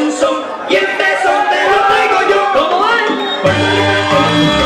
su son y el tesón te lo traigo yo como van.